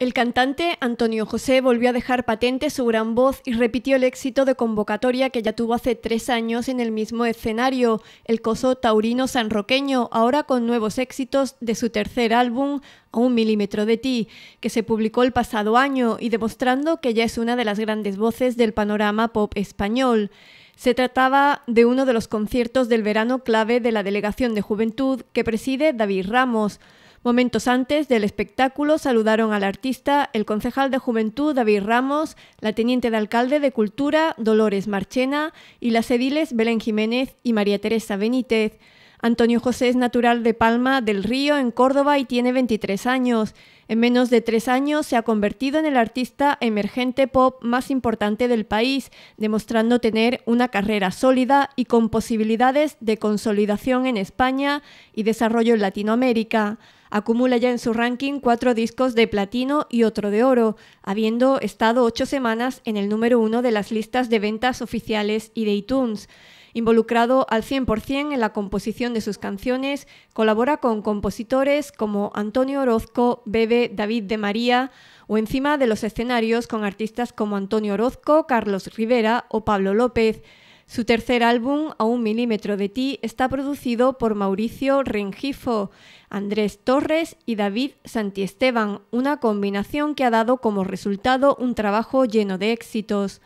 El cantante Antonio José volvió a dejar patente su gran voz y repitió el éxito de convocatoria que ya tuvo hace tres años en el mismo escenario, el coso taurino sanroqueño, ahora con nuevos éxitos de su tercer álbum, A un milímetro de ti, que se publicó el pasado año y demostrando que ya es una de las grandes voces del panorama pop español. Se trataba de uno de los conciertos del verano clave de la Delegación de Juventud que preside David Ramos, Momentos antes del espectáculo saludaron al artista el concejal de Juventud David Ramos, la teniente de alcalde de Cultura Dolores Marchena y las ediles Belén Jiménez y María Teresa Benítez. Antonio José es natural de Palma del Río, en Córdoba, y tiene 23 años. En menos de tres años se ha convertido en el artista emergente pop más importante del país, demostrando tener una carrera sólida y con posibilidades de consolidación en España y desarrollo en Latinoamérica. Acumula ya en su ranking cuatro discos de platino y otro de oro, habiendo estado ocho semanas en el número uno de las listas de ventas oficiales y de iTunes. Involucrado al 100% en la composición de sus canciones, colabora con compositores como Antonio Orozco, Bebe, David de María o encima de los escenarios con artistas como Antonio Orozco, Carlos Rivera o Pablo López. Su tercer álbum, A un milímetro de ti, está producido por Mauricio Rengifo, Andrés Torres y David Santiesteban, una combinación que ha dado como resultado un trabajo lleno de éxitos.